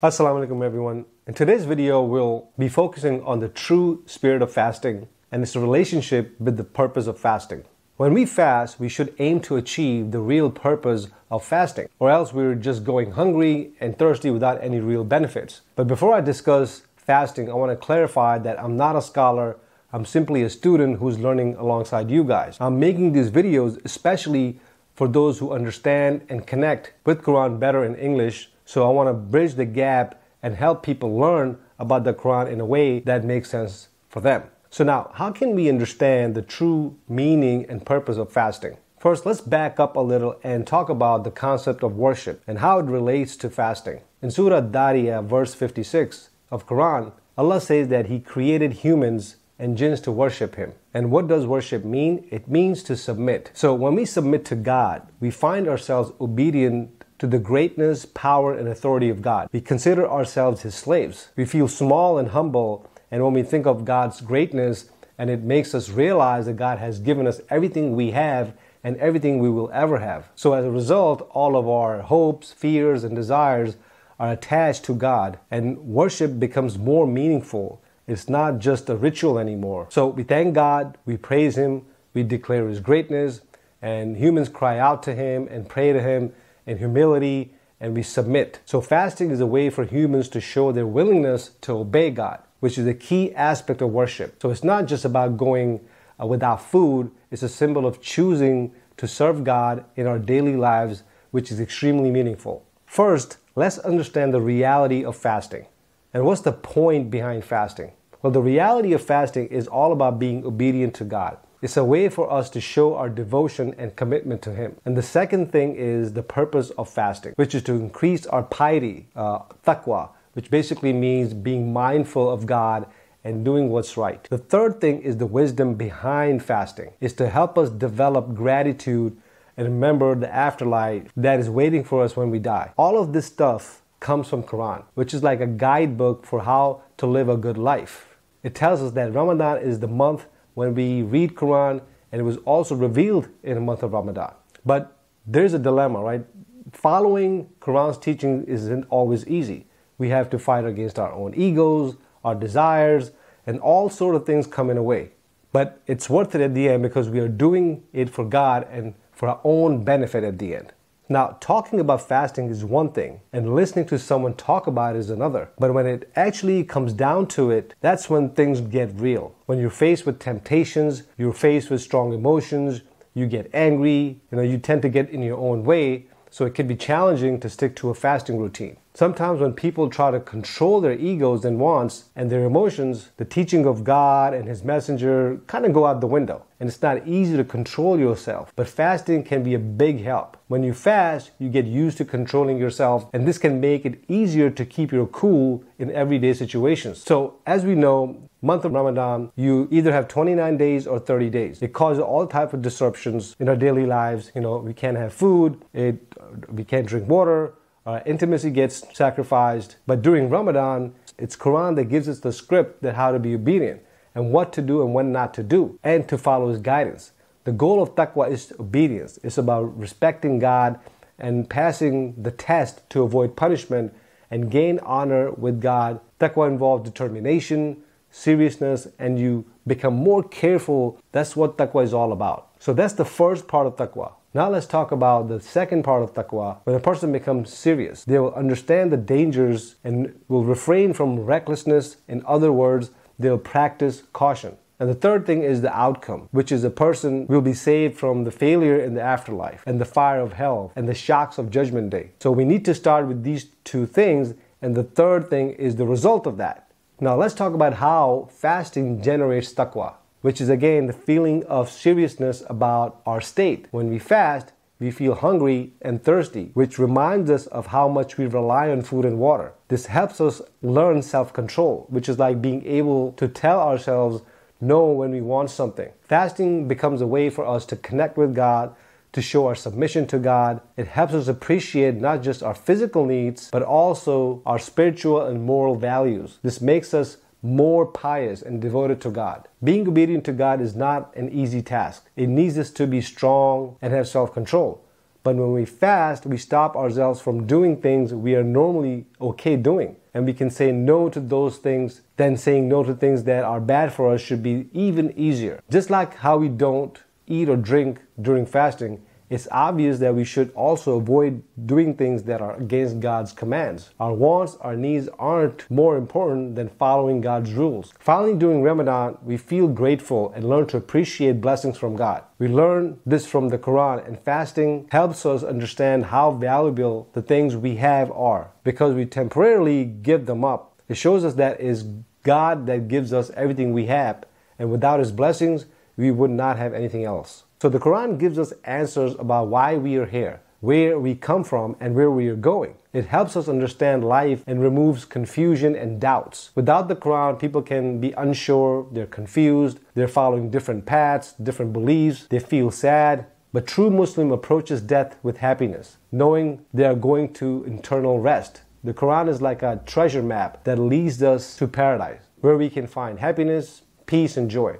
Assalamu alaikum everyone. In today's video, we'll be focusing on the true spirit of fasting and its relationship with the purpose of fasting. When we fast, we should aim to achieve the real purpose of fasting, or else we're just going hungry and thirsty without any real benefits. But before I discuss fasting, I want to clarify that I'm not a scholar. I'm simply a student who's learning alongside you guys. I'm making these videos especially for those who understand and connect with Quran better in English so I want to bridge the gap and help people learn about the Quran in a way that makes sense for them. So now, how can we understand the true meaning and purpose of fasting? First, let's back up a little and talk about the concept of worship and how it relates to fasting. In Surah Dariyah, verse 56 of Quran, Allah says that He created humans and jinns to worship Him. And what does worship mean? It means to submit. So when we submit to God, we find ourselves obedient to the greatness, power, and authority of God. We consider ourselves His slaves. We feel small and humble, and when we think of God's greatness, and it makes us realize that God has given us everything we have and everything we will ever have. So, as a result, all of our hopes, fears, and desires are attached to God, and worship becomes more meaningful. It's not just a ritual anymore. So, we thank God, we praise Him, we declare His greatness, and humans cry out to Him and pray to Him and humility and we submit. So fasting is a way for humans to show their willingness to obey God, which is a key aspect of worship. So it's not just about going uh, without food, it's a symbol of choosing to serve God in our daily lives, which is extremely meaningful. First, let's understand the reality of fasting. And what's the point behind fasting? Well, the reality of fasting is all about being obedient to God. It's a way for us to show our devotion and commitment to Him. And the second thing is the purpose of fasting, which is to increase our piety, uh, taqwa, which basically means being mindful of God and doing what's right. The third thing is the wisdom behind fasting, is to help us develop gratitude and remember the afterlife that is waiting for us when we die. All of this stuff comes from Quran, which is like a guidebook for how to live a good life. It tells us that Ramadan is the month when we read Quran, and it was also revealed in the month of Ramadan. But there's a dilemma, right? Following Quran's teaching isn't always easy. We have to fight against our own egos, our desires, and all sort of things come in a way. But it's worth it at the end because we are doing it for God and for our own benefit at the end. Now, talking about fasting is one thing, and listening to someone talk about it is another. But when it actually comes down to it, that's when things get real. When you're faced with temptations, you're faced with strong emotions, you get angry, you know, you tend to get in your own way, so it can be challenging to stick to a fasting routine. Sometimes when people try to control their egos and wants and their emotions, the teaching of God and His messenger kind of go out the window. And it's not easy to control yourself, but fasting can be a big help. When you fast, you get used to controlling yourself, and this can make it easier to keep your cool in everyday situations. So, as we know, month of Ramadan, you either have 29 days or 30 days. It causes all type of disruptions in our daily lives. You know, we can't have food, it, we can't drink water, uh, intimacy gets sacrificed. But during Ramadan, it's Quran that gives us the script that how to be obedient and what to do and when not to do, and to follow His guidance. The goal of taqwa is obedience. It's about respecting God and passing the test to avoid punishment and gain honor with God. Taqwa involves determination, seriousness, and you become more careful. That's what taqwa is all about. So that's the first part of taqwa. Now let's talk about the second part of taqwa. When a person becomes serious, they will understand the dangers and will refrain from recklessness. In other words, they'll practice caution. And the third thing is the outcome, which is a person will be saved from the failure in the afterlife and the fire of hell and the shocks of judgment day. So we need to start with these two things. And the third thing is the result of that. Now let's talk about how fasting generates taqwa, which is again the feeling of seriousness about our state. When we fast, we feel hungry and thirsty, which reminds us of how much we rely on food and water. This helps us learn self control, which is like being able to tell ourselves no when we want something. Fasting becomes a way for us to connect with God to show our submission to God. It helps us appreciate not just our physical needs, but also our spiritual and moral values. This makes us more pious and devoted to God. Being obedient to God is not an easy task. It needs us to be strong and have self control. But when we fast, we stop ourselves from doing things we are normally okay doing. And we can say no to those things, then saying no to things that are bad for us should be even easier. Just like how we don't eat or drink during fasting, it's obvious that we should also avoid doing things that are against God's commands. Our wants, our needs aren't more important than following God's rules. Finally, during Ramadan, we feel grateful and learn to appreciate blessings from God. We learn this from the Quran, and fasting helps us understand how valuable the things we have are because we temporarily give them up. It shows us that it is God that gives us everything we have, and without His blessings, we would not have anything else. So the Quran gives us answers about why we are here, where we come from, and where we are going. It helps us understand life and removes confusion and doubts. Without the Quran, people can be unsure, they're confused, they're following different paths, different beliefs, they feel sad. But true Muslim approaches death with happiness, knowing they are going to eternal rest. The Quran is like a treasure map that leads us to paradise, where we can find happiness, peace, and joy.